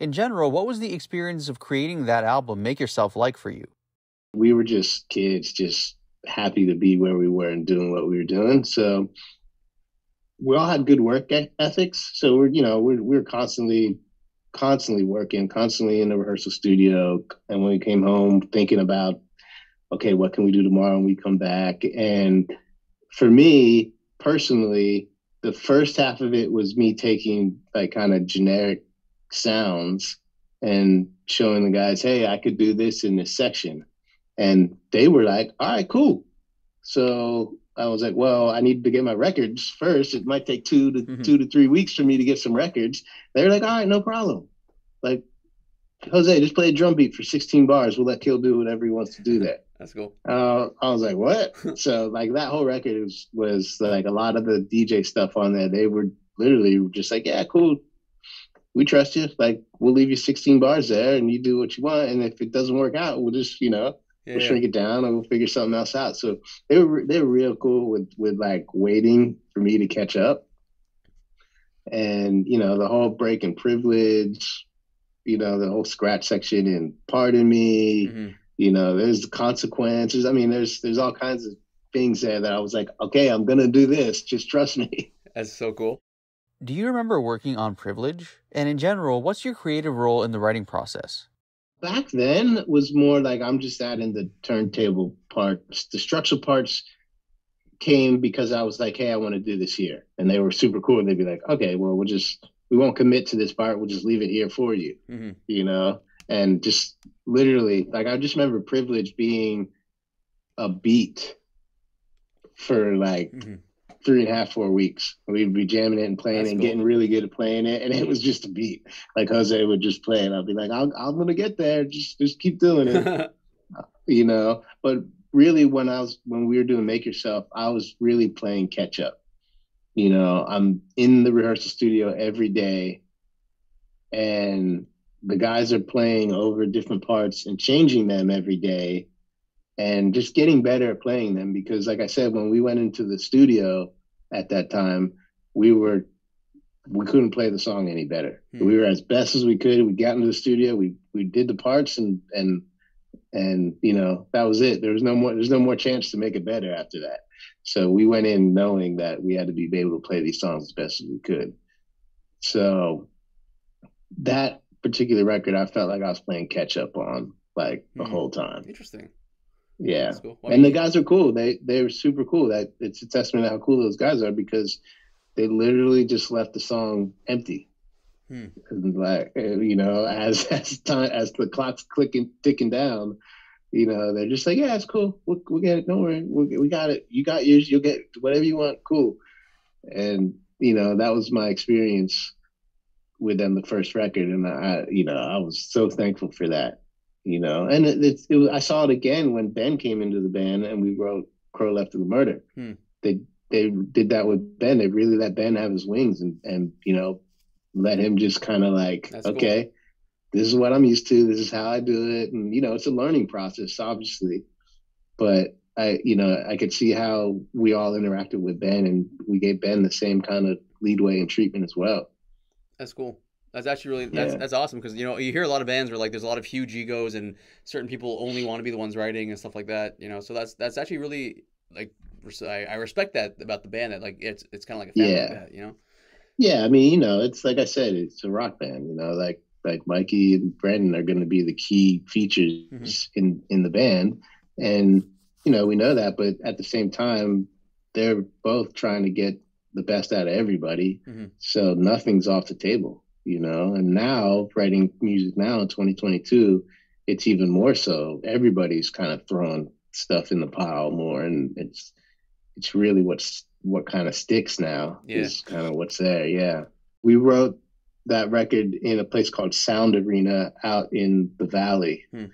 In general, what was the experience of creating that album, Make Yourself, like for you? We were just kids, just happy to be where we were and doing what we were doing. So we all had good work ethics. So we're, you know, we're, we're constantly, constantly working, constantly in the rehearsal studio. And when we came home, thinking about, okay, what can we do tomorrow when we come back? And for me personally, the first half of it was me taking like kind of generic sounds and showing the guys, hey, I could do this in this section. And they were like, all right, cool. So I was like, well, I need to get my records first. It might take two to mm-hmm. two to three weeks for me to get some records. They were like, all right, no problem. Like, Jose, just play a drum beat for 16 bars. We'll let Kill do whatever he wants to do there. That's cool. Uh, I was like, what? so like that whole record was, was like a lot of the DJ stuff on there. They were literally just like, yeah, cool. We trust you. Like we'll leave you 16 bars there and you do what you want. And if it doesn't work out, we'll just, you know, yeah. we'll shrink it down and we'll figure something else out. So they were, they were real cool with, with like waiting for me to catch up. And, you know, the whole break and privilege, you know, the whole scratch section and pardon me, mm-hmm you know there's consequences i mean there's there's all kinds of things there that i was like okay i'm gonna do this just trust me that's so cool do you remember working on privilege? And in general what's your creative role in the writing process? Back then was more like i'm just adding the turntable parts. The structural parts came because i was like hey i want to do this here. And they were super cool. And they'd be like okay well we'll just we won't commit to this part. We'll just leave it here for you mm-hmm. you know? And just literally like I just remember privilege being a beat for like mm-hmm. Three and a half, four weeks. We'd be jamming it and playing That's it and cool. getting really good at playing it. And it was just a beat. Like Jose would just play it. I'd be like, i am gonna get there. Just just keep doing it. you know. But really when I was when we were doing Make Yourself, I was really playing catch up. You know, I'm in the rehearsal studio every day and the guys are playing over different parts and changing them every day and just getting better at playing them because like i said when we went into the studio at that time we were we couldn't play the song any better hmm. we were as best as we could we got into the studio we we did the parts and and and you know that was it there was no more there's no more chance to make it better after that so we went in knowing that we had to be able to play these songs as best as we could so that particular record, I felt like I was playing catch up on like the mm. whole time. Interesting. Yeah, cool. and the guys are cool. They they were super cool. That it's a testament to how cool those guys are because they literally just left the song empty. Hmm. Like you know, as as time as the clock's clicking ticking down, you know, they're just like, yeah, it's cool. We'll, we'll get it. Don't worry, we we got it. You got yours. You'll get whatever you want. Cool. And you know, that was my experience with them the first record, and I, you know, I was so thankful for that. You know, and it, it, it was, I saw it again when Ben came into the band and we wrote "Crow Left of the Murder." Hmm. They they did that with Ben. They really let Ben have his wings and and you know let him just kind of like That's okay. Cool. This is what I'm used to. This is how I do it, and you know it's a learning process, obviously. But I, you know, I could see how we all interacted with Ben, and we gave Ben the same kind of leadway and treatment as well. That's cool. That's actually really that's yeah. that's awesome because you know you hear a lot of bands where like there's a lot of huge egos and certain people only want to be the ones writing and stuff like that. You know, so that's that's actually really like I, I respect that about the band that like it's it's kind of like a family yeah. Band, you know. Yeah, I mean, you know, it's like I said, it's a rock band. You know, like like Mikey and Brandon are going to be the key features mm-hmm. in in the band, and you know we know that, but at the same time, they're both trying to get the best out of everybody. Mm-hmm. So nothing's off the table, you know. And now writing music now in 2022, it's even more so. Everybody's kind of throwing stuff in the pile more, and it's it's really what's what kind of sticks now yeah. is kind of what's there. Yeah, we wrote that record in a place called Sound Arena out in the Valley, hmm.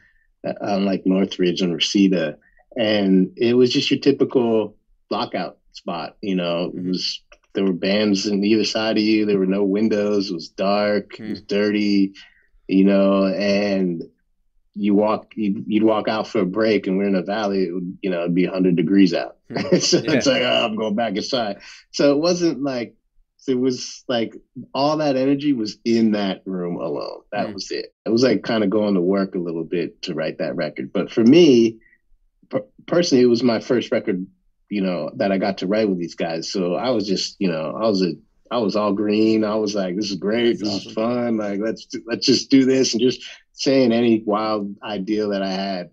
Uh, on like Northridge and Reseda, and it was just your typical lockout spot. You know, it mm-hmm. was there were bands on either side of you. There were no windows. It was dark. Mm. It was hmm. dirty, you know. And you walk, you'd, you'd, walk out for a break, and we're in a valley. It would, you know, it'd be 100 degrees out. Mm. so yeah. it's like, oh, I'm going back inside. So it wasn't like it was like all that energy was in that room alone. That mm. was it. It was like kind of going to work a little bit to write that record. But for me, per- personally, it was my first record, you know, that I got to write with these guys. So I was just, you know, I was a I was all green. I was like, this is great. That's this awesome. is fun. Like, let's let's just do this and just saying any wild idea that I had,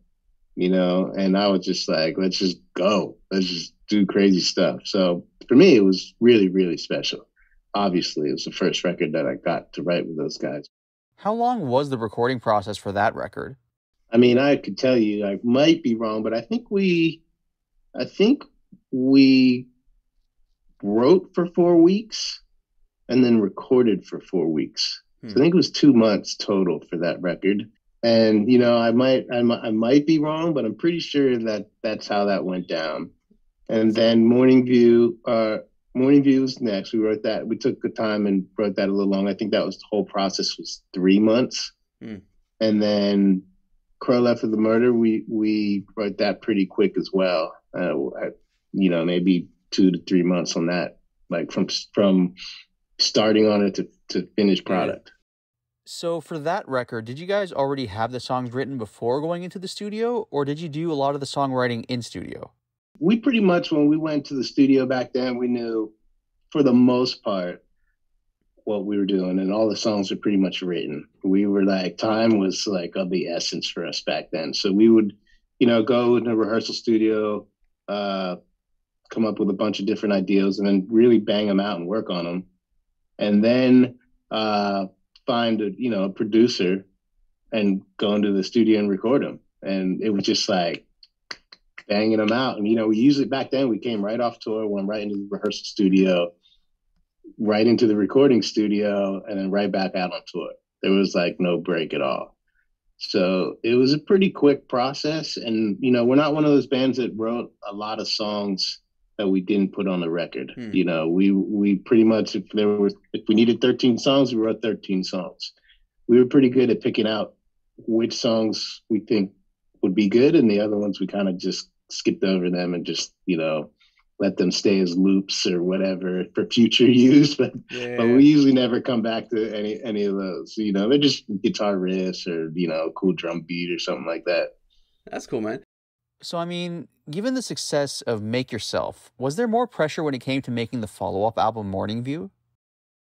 you know. And I was just like, let's just go. Let's just do crazy stuff. So for me, it was really really special. Obviously, it was the first record that I got to write with those guys. How long was the recording process for that record? I mean, I could tell you, I might be wrong, but I think we, I think we wrote for four weeks and then recorded for four weeks. Hmm. So I think it was two months total for that record. And you know, I might, I might, I might be wrong, but I'm pretty sure that that's how that went down. And then Morning View, uh, Morning View was next. We wrote that. We took the time and wrote that a little long. I think that was the whole process was three months. Hmm. And then Crow Left of the Murder, we we wrote that pretty quick as well. Uh, I, you know, maybe two to three months on that, like from from starting on it to, to finished product. So for that record, did you guys already have the songs written before going into the studio, or did you do a lot of the songwriting in studio? We pretty much, when we went to the studio back then, we knew for the most part what we were doing, and all the songs were pretty much written. We were like, time was like of the essence for us back then. So we would, you know, go in a rehearsal studio, uh, come up with a bunch of different ideas, and then really bang them out and work on them and then uh, find a you know a producer and go into the studio and record them. And it was just like banging them out. And you know, we usually back then we came right off tour, went right into the rehearsal studio, right into the recording studio, and then right back out on tour. There was like no break at all. So it was a pretty quick process. And you know, we're not one of those bands that wrote a lot of songs that we didn't put on the record. Hmm. You know, we we pretty much if there were if we needed 13 songs, we wrote 13 songs. We were pretty good at picking out which songs we think would be good, and the other ones we kind of just skipped over them and just you know let them stay as loops or whatever for future use. But yeah. but we usually never come back to any any of those. You know, they're just guitar riffs or you know, cool drum beat or something like that. That's cool, man. So, I mean, given the success of Make Yourself, was there more pressure when it came to making the follow up album Morning View?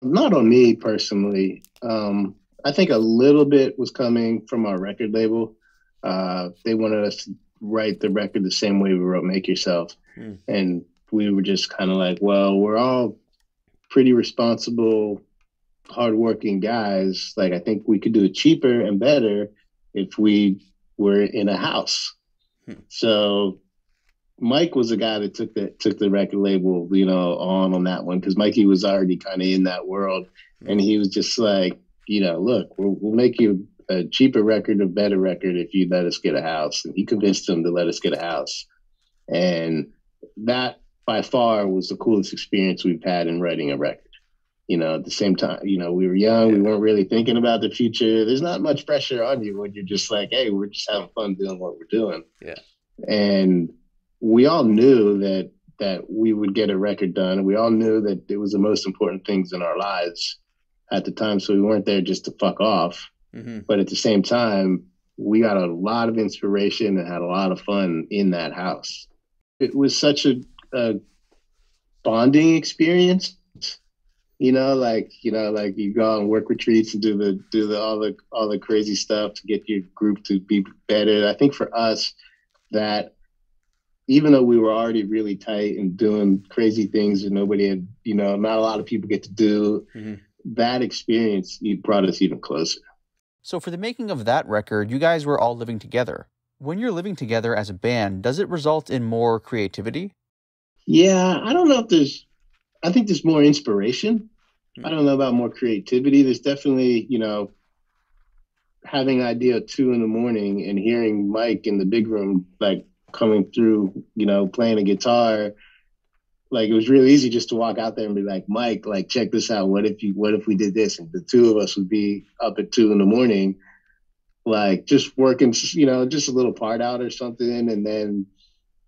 Not on me personally. Um, I think a little bit was coming from our record label. Uh, they wanted us to write the record the same way we wrote Make Yourself. Hmm. And we were just kind of like, well, we're all pretty responsible, hardworking guys. Like, I think we could do it cheaper and better if we were in a house so Mike was the guy that took the took the record label, you know, on on that one because Mikey was already kind of in that world, and he was just like, you know, look, we'll, we'll make you a cheaper record, a better record if you let us get a house. And he convinced him to let us get a house, and that by far was the coolest experience we've had in writing a record. You know, at the same time, you know, we were young, we weren't really thinking about the future. There's not much pressure on you when you're just like, hey, we're just having fun doing what we're doing. Yeah and we all knew that that we would get a record done. We all knew that it was the most important things in our lives at the time. So we weren't there just to fuck off. Mm-hmm. But at the same time, we got a lot of inspiration and had a lot of fun in that house. It was such a, a bonding experience. You know, like you know, like you go on work retreats and do the do the all the all the crazy stuff to get your group to be better. I think for us, that even though we were already really tight and doing crazy things that nobody had, you know, not a lot of people get to do, mm-hmm. that experience brought us even closer. So, for the making of that record, you guys were all living together. When you're living together as a band, does it result in more creativity? Yeah, I don't know if there's, I think there's more inspiration. Mm-hmm. I don't know about more creativity. There's definitely, you know, having an idea at two in the morning and hearing Mike in the big room like coming through, you know, playing a guitar, like it was really easy just to walk out there and be like, Mike, like check this out. What if you what if we did this? And the two of us would be up at two in the morning, like just working, you know, just a little part out or something. And then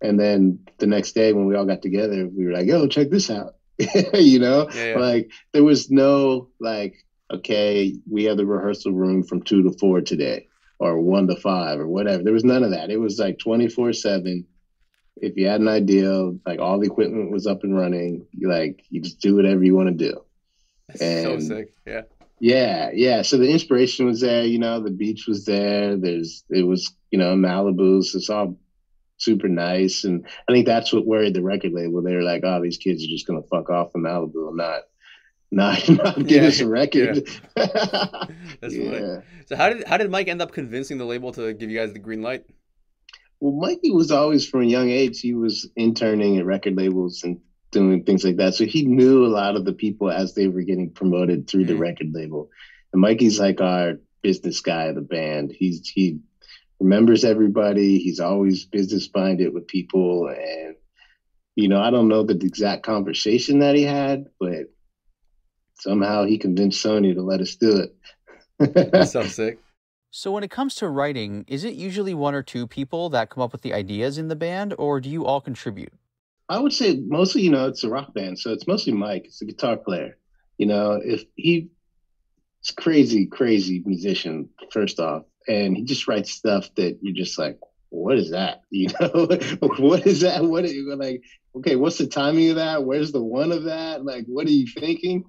and then the next day when we all got together, we were like, yo, check this out. you know, yeah, yeah. like there was no like, okay, we have the rehearsal room from two to four today, or one to five, or whatever. There was none of that. It was like twenty four seven. If you had an idea, like all the equipment was up and running, you like you just do whatever you want to do. And, so sick. Yeah. Yeah, yeah. So the inspiration was there, you know, the beach was there. There's it was, you know, Malibu's. It's all super nice. And I think that's what worried the record label. They were like, oh, these kids are just gonna fuck off in Malibu and not not not give yeah, us a record. Yeah. that's yeah. funny. So how did how did Mike end up convincing the label to give you guys the green light? Well, Mikey was always from a young age. He was interning at record labels and doing things like that. So he knew a lot of the people as they were getting promoted through mm-hmm. the record label. And Mikey's like our business guy of the band. He's he remembers everybody. He's always business minded with people. And, you know, I don't know the exact conversation that he had, but somehow he convinced Sony to let us do it. that sounds sick. So, when it comes to writing, is it usually one or two people that come up with the ideas in the band, or do you all contribute? I would say mostly, you know, it's a rock band, so it's mostly Mike. It's the guitar player. You know, if he, it's crazy, crazy musician. First off, and he just writes stuff that you're just like, what is that? You know, what is that? What are you like? Okay, what's the timing of that? Where's the one of that? Like, what are you thinking?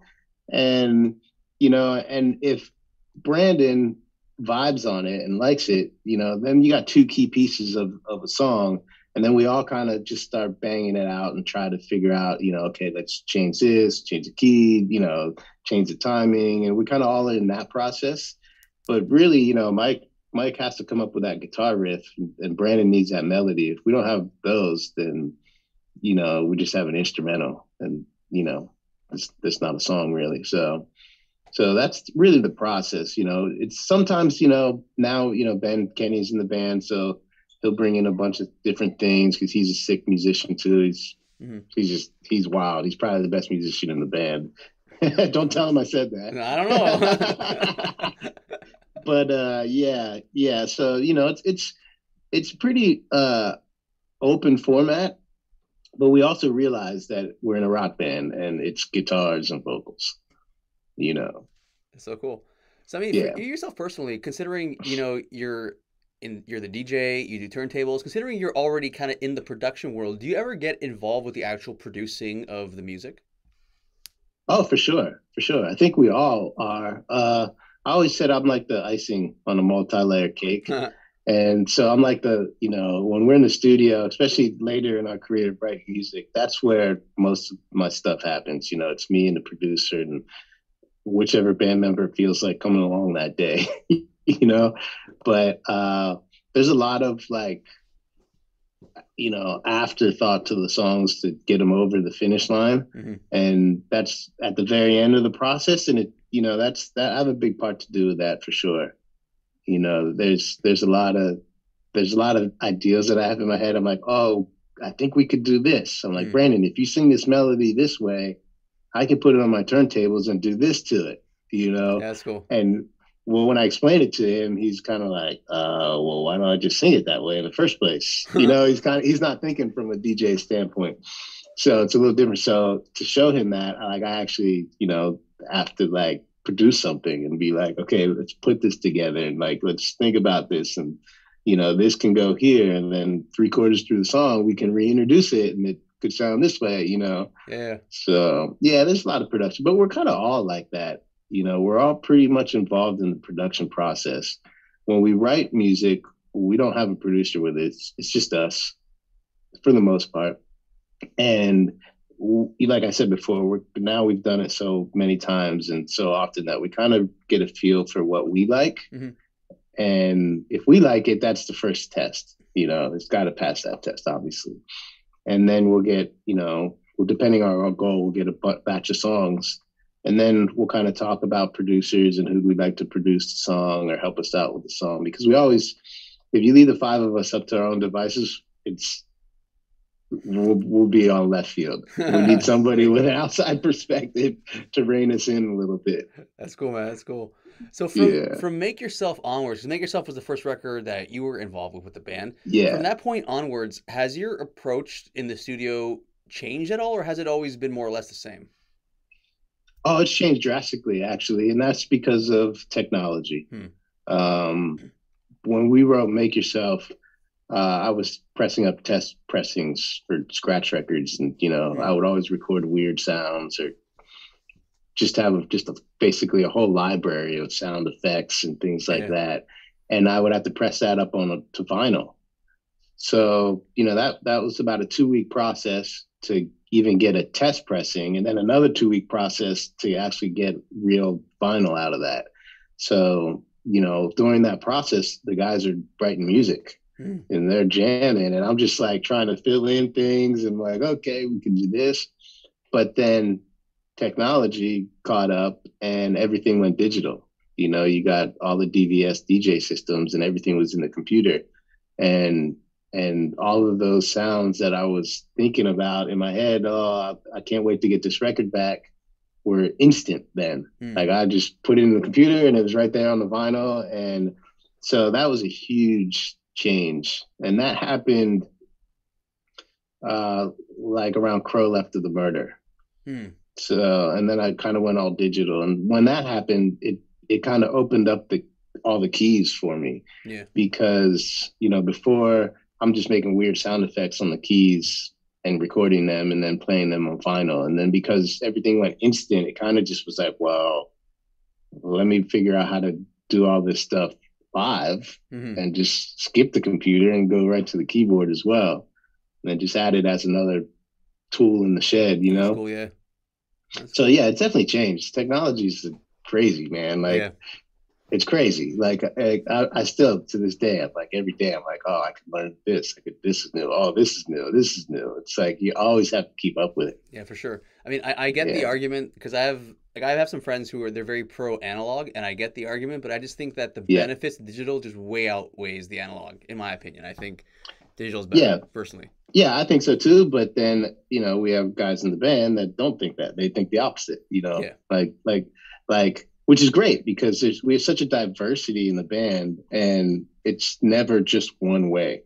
And you know, and if Brandon vibes on it and likes it, you know, then you got two key pieces of of a song and then we all kind of just start banging it out and try to figure out you know okay let's change this change the key you know change the timing and we kind of all in that process but really you know mike mike has to come up with that guitar riff and brandon needs that melody if we don't have those then you know we just have an instrumental and you know it's, it's not a song really so so that's really the process you know it's sometimes you know now you know ben kenney's in the band so he'll bring in a bunch of different things because he's a sick musician too. He's mm-hmm. he's just he's wild. He's probably the best musician in the band. don't tell him I said that. I don't know. but uh, yeah, yeah. So you know, it's it's it's pretty uh, open format, but we also realize that we're in a rock band and it's guitars and vocals. You know, it's so cool. So I mean, yeah. you yourself personally, considering you know you're in you're the DJ, you do turntables. Considering you're already kind of in the production world, do you ever get involved with the actual producing of the music? Oh, for sure, for sure. I think we all are. Uh, I always said I'm like the icing on a multi-layer cake. and so I'm like the, you know, when we're in the studio, especially later in our career bright music, that's where most of my stuff happens. You know, it's me and the producer and whichever band member feels like coming along that day. you know, but uh, there's a lot of like, you know, afterthought to the songs to get them over the finish line, mm-hmm. and that's at the very end of the process. And it, you know, that's that I have a big part to do with that for sure. You know, there's there's a lot of there's a lot of ideas that I have in my head. I'm like, oh, I think we could do this. I'm like, mm-hmm. Brandon, if you sing this melody this way, I can put it on my turntables and do this to it. You know, that's cool. And well, when I explain it to him, he's kind of like, uh, well, why don't I just sing it that way in the first place? you know, he's kind of, he's not thinking from a DJ standpoint. So it's a little different. So to show him that, like, I actually, you know, have to like produce something and be like, okay, let's put this together and like, let's think about this. And, you know, this can go here. And then three quarters through the song, we can reintroduce it and it could sound this way, you know? Yeah. So yeah, there's a lot of production, but we're kind of all like that you know, we're all pretty much involved in the production process. When we write music, we don't have a producer with it. It's, it's just us for the most part. And like I said before, we're, now we've done it so many times and so often that we kind of get a feel for what we like. Mm-hmm. And if we like it, that's the first test. You know, it's got to pass that test, obviously. And then we'll get, you know, depending on our goal, we'll get a batch of songs and then we'll kind of talk about producers and who we'd like to produce the song or help us out with the song because we always if you leave the five of us up to our own devices it's we'll, we'll be on left field we need somebody with an outside perspective to rein us in a little bit that's cool man that's cool so from yeah. from make yourself onwards make yourself was the first record that you were involved with with the band yeah from that point onwards has your approach in the studio changed at all, or has it always been more or less the same? Oh, it's changed drastically, actually, and that's because of technology. Hmm. Um, when we wrote "Make Yourself," uh, I was pressing up test pressings for scratch records, and you know. I would always record weird sounds or just have just a, basically a whole library of sound effects and things like yeah. that. And I would have to press that up on a, to vinyl. So you know that that was about a two week process to even get a test pressing, and then another two week process to actually get real vinyl out of that. So you know during that process, the guys are writing music mm. and they're jamming, and I'm just like trying to fill in things and like okay, we can do this, but then technology caught up and everything went digital. You know, you got all the DVS DJ systems and everything was in the computer. And and all of those sounds that I was thinking about in my head, oh, I can't wait to get this record back, were instant then. Mm. Like I just put it in the computer and it was right there on the vinyl. And so that was a huge change. And that happened uh, like around Crow left of the murder. Mm. So, and then I kind of went all digital. And when that happened, it, it kind of opened up the, all the keys for me. Yeah. Because, you know, before I'm just making weird sound effects on the keys and recording them and then playing them on vinyl. And then because everything went instant, it kind of just was like, well, let me figure out how to do all this stuff live mm-hmm. and just skip the computer and go right to the keyboard as well. And then just add it as another tool in the shed, you know? Cool, yeah. That's so yeah, it's definitely changed. Technology is crazy, man. Like yeah it's crazy. Like I, I, still to this day, I'm like every day, I'm like, oh, I could learn this. I could. This is new. Oh, this is new. This is new. It's like you always have to keep up with it. Yeah, for sure. I mean, I, I get yeah. the argument because I have like I have some friends who are they're very pro analog, and I get the argument, but I just think that the yeah. benefits of digital just way outweighs the analog, in my opinion. I think digital is better. Yeah, personally. Yeah, I think so too. But then you know we have guys in the band that don't think that. They think the opposite. You know, yeah. like like like which is great because we have such a diversity in the band and it's never just one way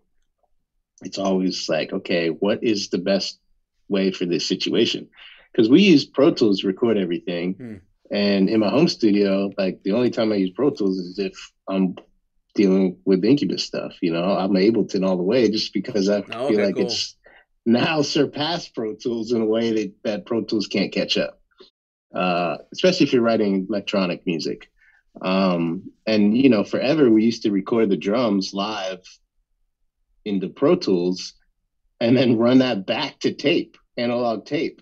it's always like okay what is the best way for this situation because we use pro tools to record everything hmm. and in my home studio like the only time i use pro tools is if i'm dealing with incubus stuff you know i'm ableton all the way just because i oh, feel like cool. it's now surpassed pro tools in a way that, that pro tools can't catch up uh, especially if you're writing electronic music. Um, and you know, forever we used to record the drums live into Pro Tools, and then run that back to tape, analog tape,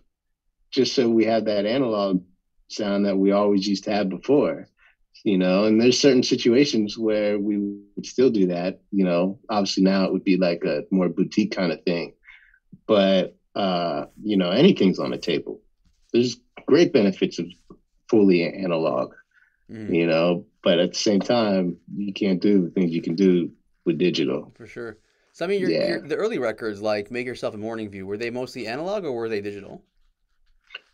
just so we had that analog sound that we always used to have before. You know, and there's certain situations where we would still do that. You know, obviously now it would be like a more boutique kind of thing, but uh, you know, anything's on the table. There's great benefits of fully analog, mm. you know, but at the same time, you can't do the things you can do with digital. For sure. So I mean, yeah. the early records like "Make Yourself" a Morning View were they mostly analog or were they digital?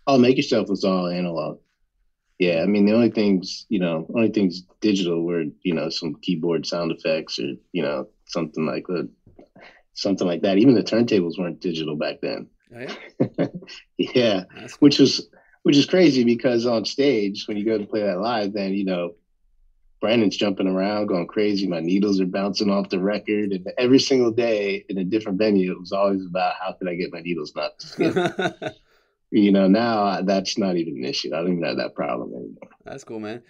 Oh, "Make Yourself" was all analog. Yeah, I mean the only things you know, only things digital were you know some keyboard sound effects or you know something like that, something like that. Even the turntables weren't digital back then. Oh, yeah, yeah, cool. which was which is crazy because on stage when you go to play that live, then you know Brandon's jumping around, going crazy. My needles are bouncing off the record, and every single day in a different venue, it was always about how could I get my needles not you know, now that's not even an issue. I don't even have that problem anymore. That's cool, man.